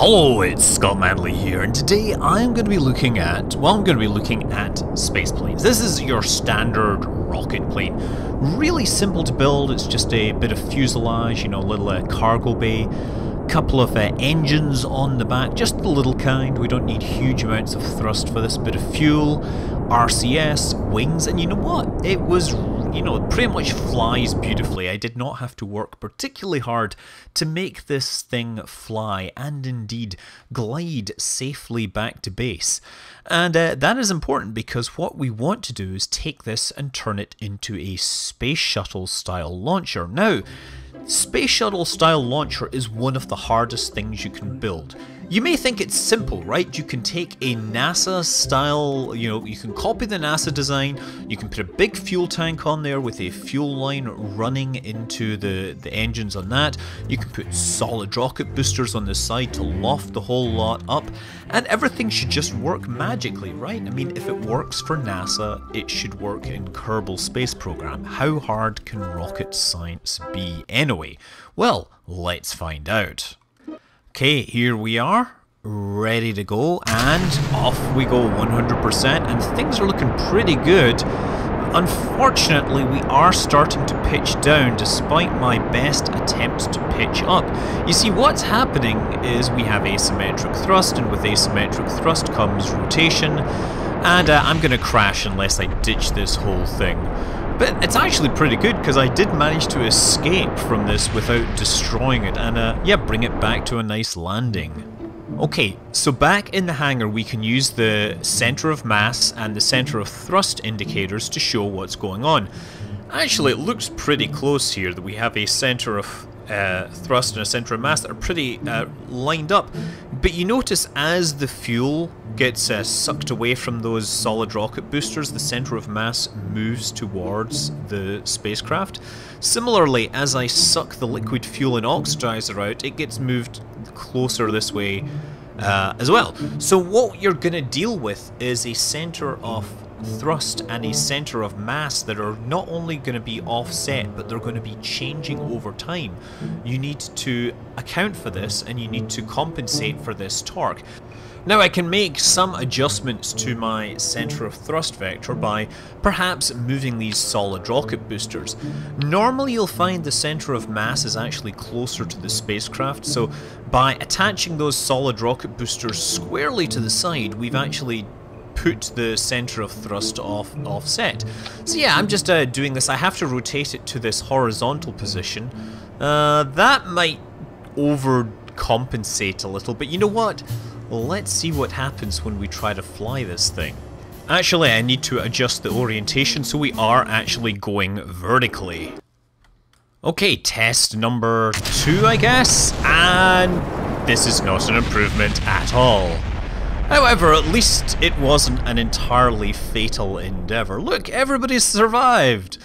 Hello, it's Scott Manley here, and today I'm going to be looking at, well, I'm going to be looking at space planes. This is your standard rocket plane. Really simple to build, it's just a bit of fuselage, you know, a little uh, cargo bay, couple of uh, engines on the back, just the little kind. We don't need huge amounts of thrust for this bit of fuel, RCS, wings, and you know what? It was, you know, pretty much flies beautifully. I did not have to work particularly hard to make this thing fly and indeed glide safely back to base. And uh, that is important because what we want to do is take this and turn it into a space shuttle style launcher. Now, Space Shuttle style launcher is one of the hardest things you can build. You may think it's simple, right? You can take a NASA style, you know, you can copy the NASA design, you can put a big fuel tank on there with a fuel line running into the, the engines on that, you can put solid rocket boosters on the side to loft the whole lot up, and everything should just work magically, right? I mean, if it works for NASA, it should work in Kerbal Space Program. How hard can rocket science be anyway? Well, let's find out. Okay, here we are, ready to go, and off we go 100%, and things are looking pretty good. Unfortunately, we are starting to pitch down despite my best attempts to pitch up. You see, what's happening is we have asymmetric thrust, and with asymmetric thrust comes rotation, and uh, I'm going to crash unless I ditch this whole thing. But it's actually pretty good because I did manage to escape from this without destroying it and uh, yeah, bring it back to a nice landing. Okay, so back in the hangar we can use the center of mass and the center of thrust indicators to show what's going on. Actually, it looks pretty close here that we have a center of uh, thrust and a center of mass that are pretty uh, lined up. But you notice as the fuel gets uh, sucked away from those solid rocket boosters, the center of mass moves towards the spacecraft. Similarly, as I suck the liquid fuel and oxidizer out, it gets moved closer this way uh, as well. So what you're going to deal with is a center of thrust and a center of mass that are not only going to be offset but they're going to be changing over time. You need to account for this and you need to compensate for this torque. Now I can make some adjustments to my center of thrust vector by perhaps moving these solid rocket boosters. Normally you'll find the center of mass is actually closer to the spacecraft, so by attaching those solid rocket boosters squarely to the side, we've actually put the center of thrust off offset. So yeah, I'm just uh, doing this. I have to rotate it to this horizontal position. Uh, that might overcompensate a little, but you know what? Let's see what happens when we try to fly this thing. Actually, I need to adjust the orientation so we are actually going vertically. Okay, test number two, I guess, and this is not an improvement at all. However, at least it wasn't an entirely fatal endeavour. Look, everybody's survived!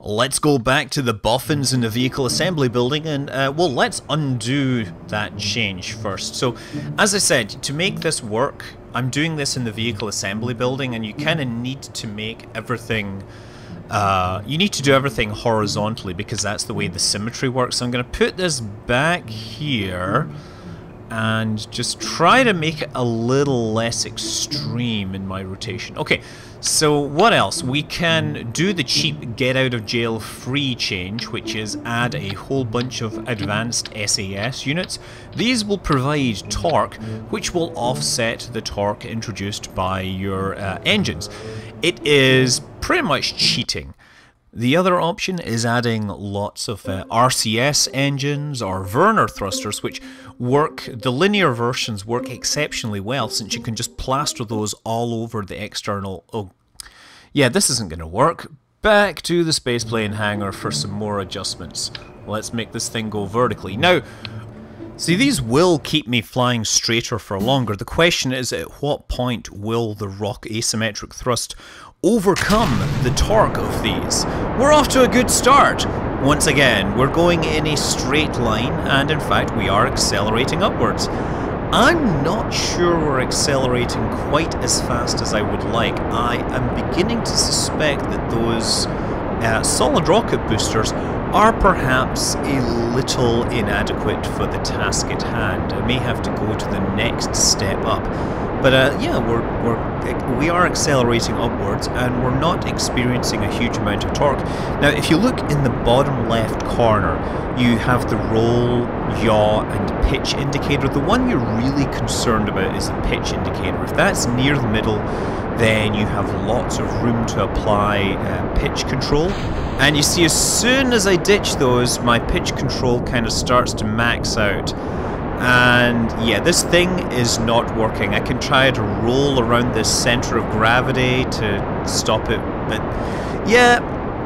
Let's go back to the boffins in the vehicle assembly building and, uh, well, let's undo that change first. So, as I said, to make this work, I'm doing this in the vehicle assembly building and you kind of need to make everything... Uh, you need to do everything horizontally because that's the way the symmetry works. So I'm going to put this back here and just try to make it a little less extreme in my rotation. Okay, so what else? We can do the cheap get out of jail free change, which is add a whole bunch of advanced SAS units. These will provide torque, which will offset the torque introduced by your uh, engines. It is pretty much cheating. The other option is adding lots of uh, RCS engines or Vernor thrusters, which work, the linear versions work exceptionally well since you can just plaster those all over the external. Oh, yeah, this isn't going to work. Back to the spaceplane hangar for some more adjustments. Let's make this thing go vertically. Now, See, these will keep me flying straighter for longer. The question is, at what point will the rock asymmetric thrust overcome the torque of these. We're off to a good start. Once again, we're going in a straight line, and in fact, we are accelerating upwards. I'm not sure we're accelerating quite as fast as I would like. I am beginning to suspect that those uh, solid rocket boosters are perhaps a little inadequate for the task at hand. I may have to go to the next step up. But uh, yeah, we're, we're, we are accelerating upwards and we're not experiencing a huge amount of torque. Now, if you look in the bottom left corner, you have the roll, yaw and pitch indicator. The one you're really concerned about is the pitch indicator. If that's near the middle, then you have lots of room to apply uh, pitch control. And you see, as soon as I ditch those, my pitch control kind of starts to max out. And yeah, this thing is not working. I can try to roll around this center of gravity to stop it, but yeah,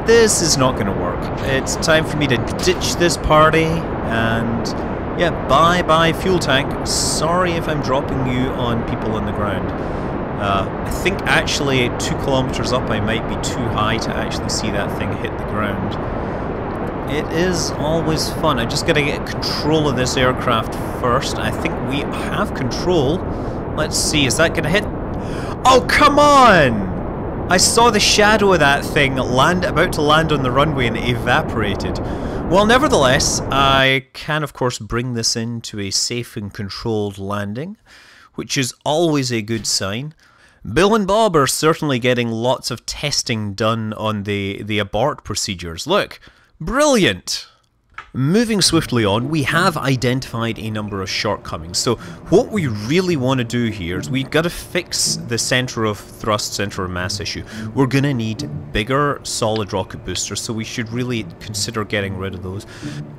this is not going to work. It's time for me to ditch this party and yeah, bye bye fuel tank. Sorry if I'm dropping you on people on the ground. Uh, I think actually two kilometers up I might be too high to actually see that thing hit the ground. It is always fun. I just gotta get control of this aircraft first. I think we have control. Let's see, is that gonna hit? Oh, come on! I saw the shadow of that thing land about to land on the runway and evaporated. Well, nevertheless, I can of course bring this into a safe and controlled landing, which is always a good sign. Bill and Bob are certainly getting lots of testing done on the, the abort procedures. Look, Brilliant! Moving swiftly on, we have identified a number of shortcomings. So what we really want to do here is we've got to fix the center of thrust, center of mass issue. We're going to need bigger solid rocket boosters, so we should really consider getting rid of those.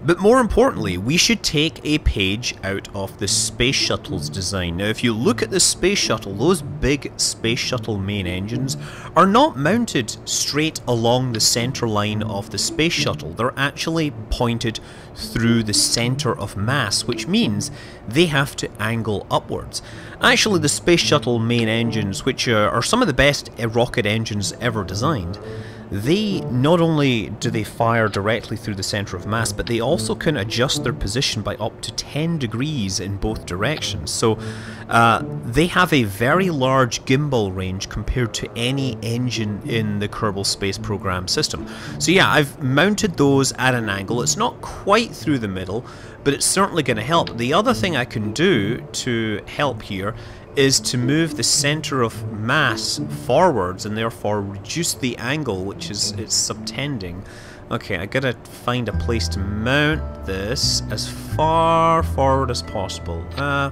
But more importantly, we should take a page out of the space shuttle's design. Now if you look at the space shuttle, those big space shuttle main engines are not mounted straight along the center line of the space shuttle. They're actually pointed through the center of mass, which means they have to angle upwards. Actually, the Space Shuttle main engines, which uh, are some of the best uh, rocket engines ever designed, they not only do they fire directly through the center of mass, but they also can adjust their position by up to 10 degrees in both directions. So uh, they have a very large gimbal range compared to any engine in the Kerbal Space Program system. So yeah, I've mounted those at an angle. It's not quite through the middle, but it's certainly going to help. The other thing I can do to help here is to move the center of mass forwards and therefore reduce the angle which is it's subtending. Okay, I gotta find a place to mount this as far forward as possible. Uh,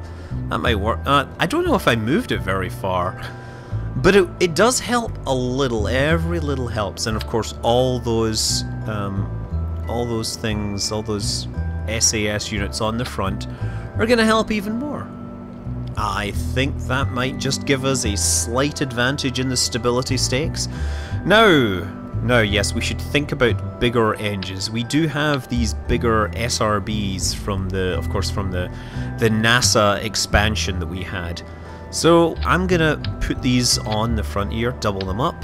that might work. Uh, I don't know if I moved it very far. But it, it does help a little. Every little helps. And of course all those um, all those things, all those SAS units on the front are going to help even more. I think that might just give us a slight advantage in the stability stakes. Now, no, yes, we should think about bigger engines. We do have these bigger SRBs from the, of course, from the, the NASA expansion that we had. So I'm gonna put these on the front here, double them up,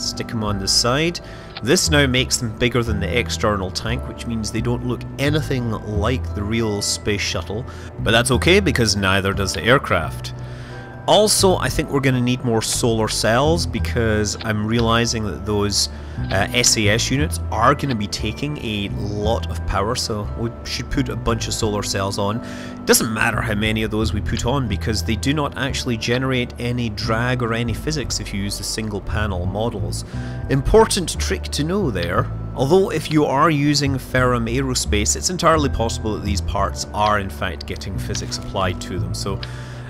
stick them on the side. This now makes them bigger than the external tank, which means they don't look anything like the real space shuttle, but that's okay because neither does the aircraft. Also, I think we're going to need more solar cells because I'm realizing that those uh, SAS units are going to be taking a lot of power, so we should put a bunch of solar cells on. It doesn't matter how many of those we put on because they do not actually generate any drag or any physics if you use the single panel models. Important trick to know there. Although if you are using Ferram Aerospace, it's entirely possible that these parts are in fact getting physics applied to them, so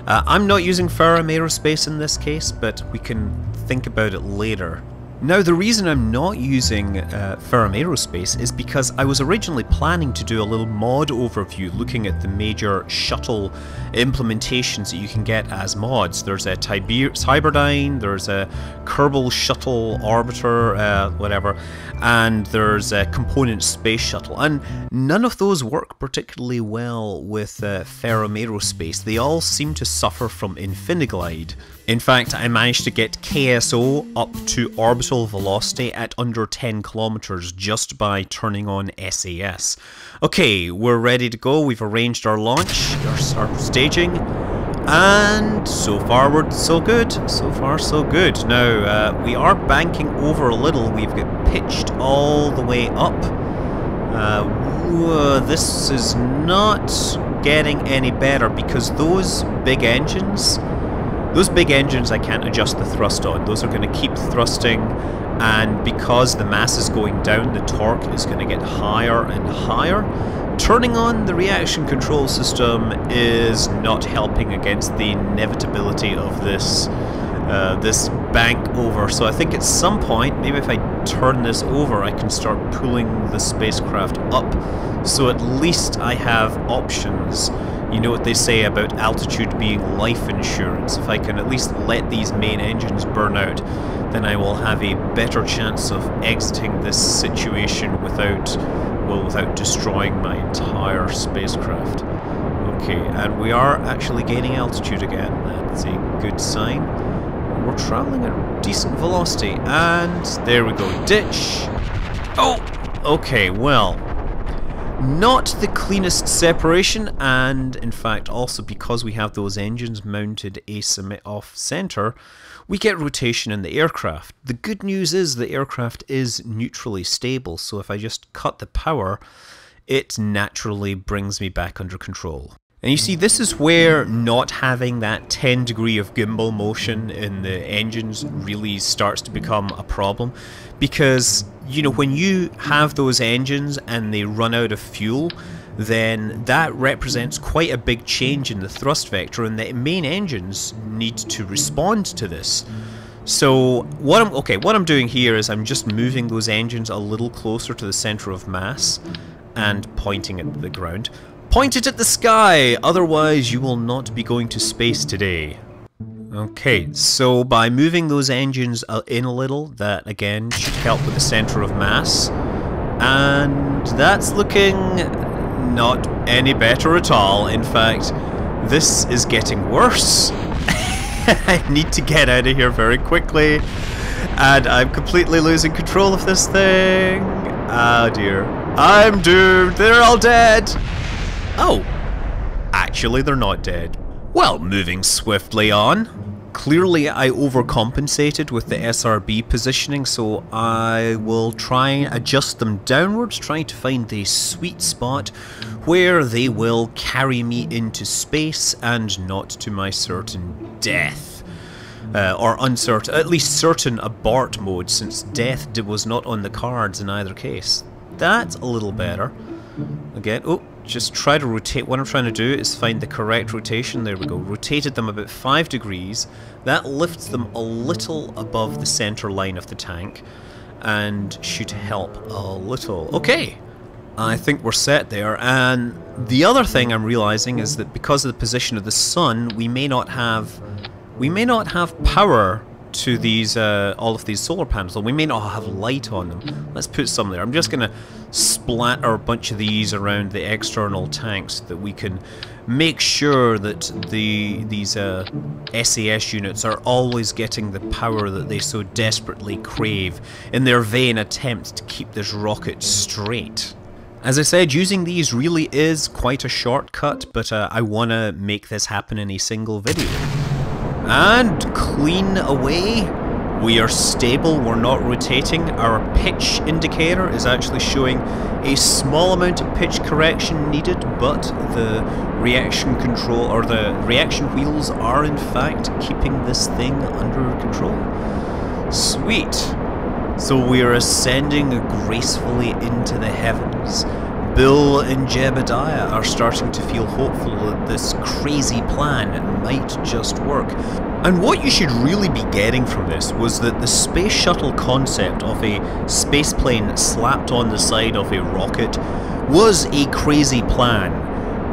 uh, I'm not using Ferram Aerospace in this case, but we can think about it later. Now the reason I'm not using uh, Ferram Aerospace is because I was originally planning to do a little mod overview looking at the major shuttle implementations that you can get as mods. There's a Tiber Cyberdyne, there's a Kerbal Shuttle Orbiter, uh, whatever, and there's a Component Space Shuttle. And none of those work particularly well with uh, Ferram Aerospace. They all seem to suffer from Infiniglide. In fact, I managed to get KSO up to orbital velocity at under 10 kilometers just by turning on SAS. Okay, we're ready to go. We've arranged our launch, our, our staging, and so far we're so good. So far so good. Now, uh, we are banking over a little. We've got pitched all the way up. Uh, this is not getting any better because those big engines, those big engines I can't adjust the thrust on. Those are going to keep thrusting and because the mass is going down, the torque is going to get higher and higher. Turning on the reaction control system is not helping against the inevitability of this uh, this bank over. So I think at some point, maybe if I turn this over, I can start pulling the spacecraft up. So at least I have options. You know what they say about altitude being life insurance. If I can at least let these main engines burn out, then I will have a better chance of exiting this situation without, well, without destroying my entire spacecraft. Okay, and we are actually gaining altitude again. That's a good sign. We're travelling at a decent velocity, and there we go. Ditch! Oh! Okay, well, not the cleanest separation, and in fact also because we have those engines mounted asymmet off-center, we get rotation in the aircraft. The good news is the aircraft is neutrally stable, so if I just cut the power, it naturally brings me back under control. And you see, this is where not having that 10 degree of gimbal motion in the engines really starts to become a problem. Because, you know, when you have those engines and they run out of fuel, then that represents quite a big change in the thrust vector and the main engines need to respond to this. So what I'm okay, what I'm doing here is I'm just moving those engines a little closer to the center of mass and pointing at the ground. Point it at the sky, otherwise you will not be going to space today. Okay, so by moving those engines in a little, that again should help with the center of mass. And that's looking not any better at all. In fact, this is getting worse. I need to get out of here very quickly. And I'm completely losing control of this thing. Oh dear. I'm doomed. They're all dead. Oh, actually they're not dead. Well, moving swiftly on. Clearly I overcompensated with the SRB positioning, so I will try and adjust them downwards, trying to find the sweet spot where they will carry me into space and not to my certain death. Uh, or uncertain, at least certain abort mode, since death was not on the cards in either case. That's a little better. Again, oh, just try to rotate. What I'm trying to do is find the correct rotation. There we go. Rotated them about 5 degrees. That lifts them a little above the center line of the tank and should help a little. Okay, I think we're set there. And the other thing I'm realizing is that because of the position of the sun, we may not have we may not have power to these uh, all of these solar panels, we may not have light on them. Let's put some there. I'm just going to splatter a bunch of these around the external tanks that we can make sure that the these uh, SAS units are always getting the power that they so desperately crave in their vain attempt to keep this rocket straight. As I said, using these really is quite a shortcut, but uh, I want to make this happen in a single video. And clean away. We are stable, we're not rotating. Our pitch indicator is actually showing a small amount of pitch correction needed, but the reaction control, or the reaction wheels are in fact keeping this thing under control. Sweet. So we are ascending gracefully into the heavens. Bill and Jebediah are starting to feel hopeful that this crazy plan might just work. And what you should really be getting from this was that the space shuttle concept of a spaceplane slapped on the side of a rocket was a crazy plan.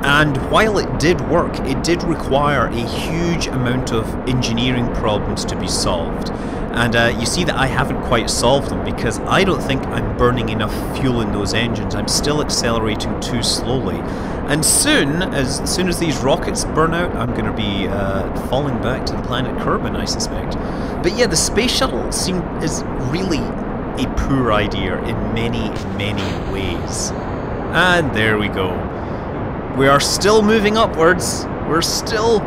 And while it did work, it did require a huge amount of engineering problems to be solved. And uh, you see that I haven't quite solved them because I don't think I'm burning enough fuel in those engines. I'm still accelerating too slowly. And soon, as soon as these rockets burn out, I'm going to be uh, falling back to the planet Kerbin, I suspect. But yeah, the space shuttle seem is really a poor idea in many, many ways. And there we go. We are still moving upwards. We're still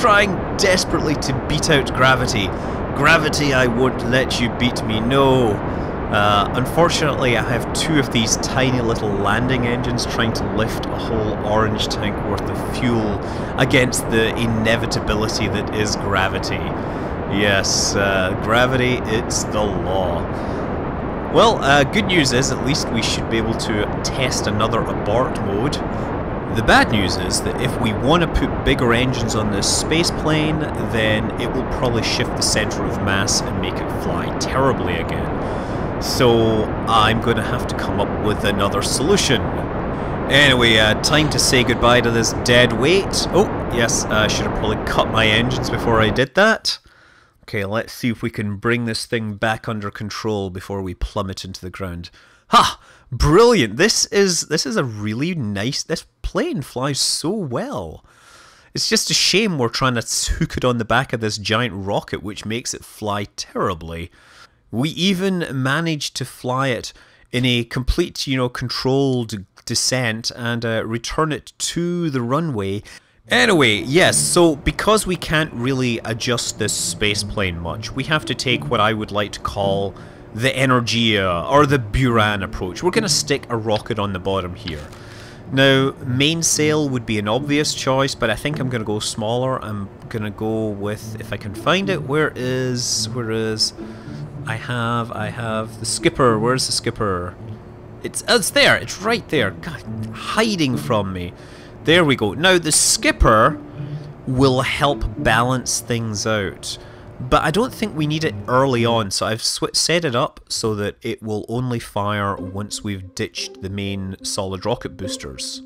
trying desperately to beat out gravity. Gravity, I won't let you beat me, no. Uh, unfortunately, I have two of these tiny little landing engines trying to lift a whole orange tank worth of fuel against the inevitability that is gravity. Yes, uh, gravity, it's the law. Well, uh, good news is at least we should be able to test another abort mode. The bad news is that if we want to put bigger engines on this space plane, then it will probably shift the center of mass and make it fly terribly again. So I'm going to have to come up with another solution. Anyway, uh, time to say goodbye to this dead weight. Oh, yes, I should have probably cut my engines before I did that. Okay, let's see if we can bring this thing back under control before we plummet into the ground. Ha! Brilliant! This is this is a really nice. This plane flies so well. It's just a shame we're trying to hook it on the back of this giant rocket, which makes it fly terribly. We even managed to fly it in a complete, you know, controlled descent and uh, return it to the runway. Anyway, yes, so because we can't really adjust this space plane much, we have to take what I would like to call the Energia or the Buran approach. We're going to stick a rocket on the bottom here. Now, mainsail would be an obvious choice, but I think I'm going to go smaller. I'm going to go with, if I can find it, where is, where is... I have, I have the skipper. Where's the skipper? It's, it's there. It's right there. God, hiding from me. There we go. Now, the skipper will help balance things out. But I don't think we need it early on, so I've set it up so that it will only fire once we've ditched the main solid rocket boosters.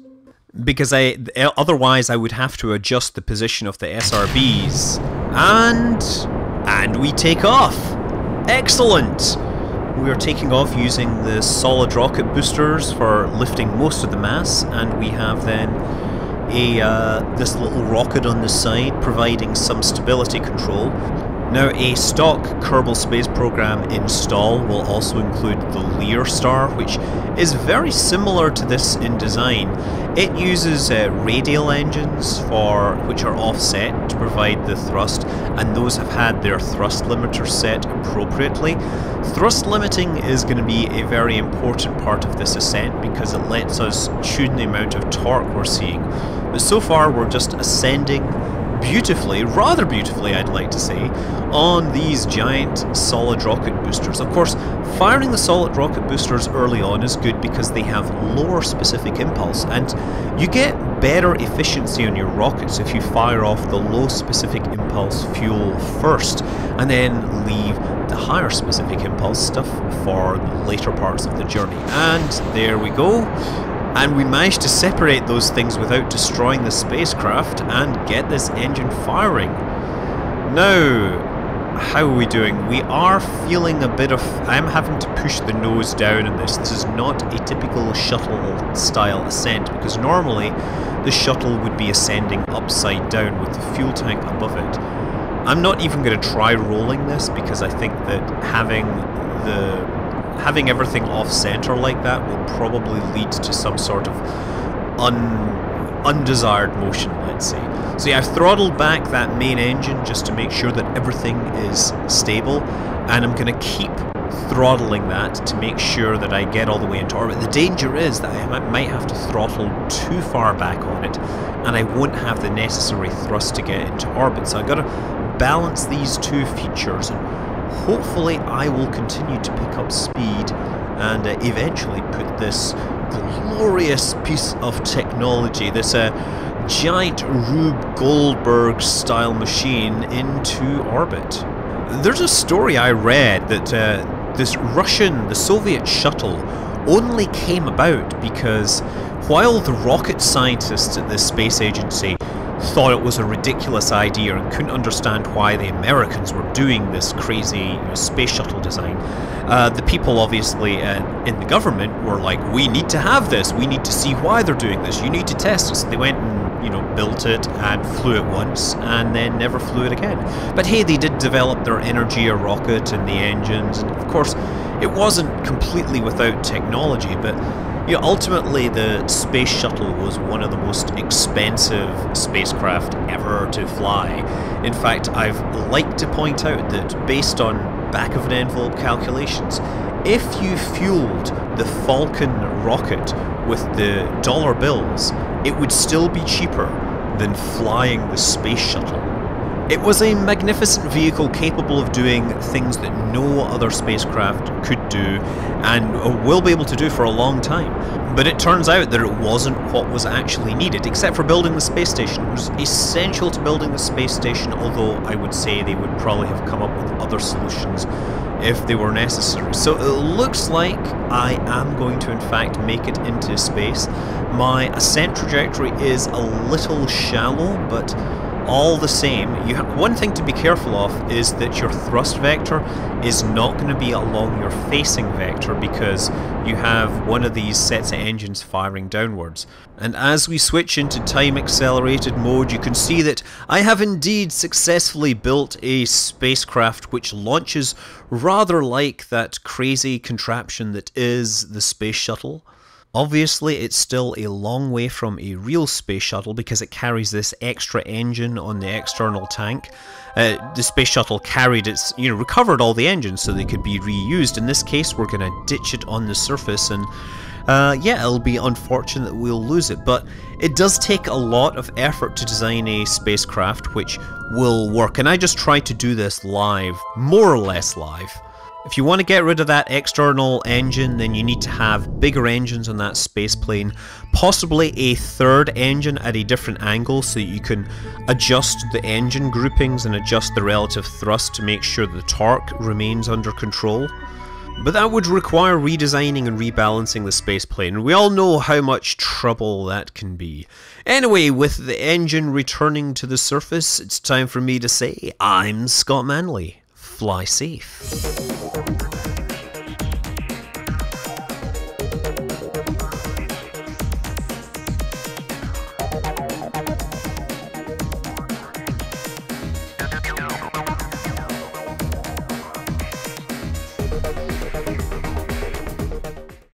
Because I, otherwise I would have to adjust the position of the SRBs. And... And we take off! Excellent! We are taking off using the solid rocket boosters for lifting most of the mass, and we have then a uh, this little rocket on the side providing some stability control. Now, a stock Kerbal Space Program install will also include the Learstar, which is very similar to this in design. It uses uh, radial engines for which are offset to provide the thrust, and those have had their thrust limiter set appropriately. Thrust limiting is going to be a very important part of this ascent because it lets us tune the amount of torque we're seeing. But so far, we're just ascending beautifully, rather beautifully I'd like to say, on these giant solid rocket boosters. Of course, firing the solid rocket boosters early on is good because they have lower specific impulse and you get better efficiency on your rockets if you fire off the low specific impulse fuel first and then leave the higher specific impulse stuff for the later parts of the journey. And there we go and we managed to separate those things without destroying the spacecraft and get this engine firing. Now, how are we doing? We are feeling a bit of... I'm having to push the nose down in this. This is not a typical shuttle style ascent because normally the shuttle would be ascending upside down with the fuel tank above it. I'm not even going to try rolling this because I think that having the having everything off-center like that will probably lead to some sort of un undesired motion, let's say. So yeah, I've throttled back that main engine just to make sure that everything is stable, and I'm going to keep throttling that to make sure that I get all the way into orbit. The danger is that I might have to throttle too far back on it, and I won't have the necessary thrust to get into orbit. So I've got to balance these two features and hopefully I will continue to pick up speed and uh, eventually put this glorious piece of technology, this uh, giant Rube Goldberg style machine into orbit. There's a story I read that uh, this Russian, the Soviet shuttle, only came about because while the rocket scientists at this space agency thought it was a ridiculous idea and couldn't understand why the Americans were doing this crazy you know, space shuttle design. Uh, the people, obviously, uh, in the government were like, "We need to have this. We need to see why they're doing this. You need to test it." So they went and you know built it and flew it once, and then never flew it again. But hey, they did develop their Energia rocket and the engines, and of course, it wasn't completely without technology, but yeah, ultimately, the space shuttle was one of the most expensive spacecraft ever to fly. In fact, I've like to point out that based on back of an envelope calculations, if you fueled the Falcon rocket with the dollar bills, it would still be cheaper than flying the space shuttle. It was a magnificent vehicle capable of doing things that no other spacecraft could do and will be able to do for a long time. But it turns out that it wasn't what was actually needed, except for building the space station. It was essential to building the space station, although I would say they would probably have come up with other solutions if they were necessary. So it looks like I am going to in fact make it into space. My ascent trajectory is a little shallow, but all the same, you have, one thing to be careful of is that your thrust vector is not going to be along your facing vector because you have one of these sets of engines firing downwards. And as we switch into time accelerated mode, you can see that I have indeed successfully built a spacecraft which launches rather like that crazy contraption that is the space shuttle. Obviously, it's still a long way from a real space shuttle because it carries this extra engine on the external tank. Uh, the space shuttle carried its, you know, recovered all the engines so they could be reused. In this case, we're going to ditch it on the surface and uh, yeah, it'll be unfortunate that we'll lose it, but it does take a lot of effort to design a spacecraft which will work, and I just tried to do this live, more or less live. If you want to get rid of that external engine, then you need to have bigger engines on that space plane, possibly a third engine at a different angle so you can adjust the engine groupings and adjust the relative thrust to make sure the torque remains under control. But that would require redesigning and rebalancing the space plane, and we all know how much trouble that can be. Anyway, with the engine returning to the surface, it's time for me to say, I'm Scott Manley. Fly safe.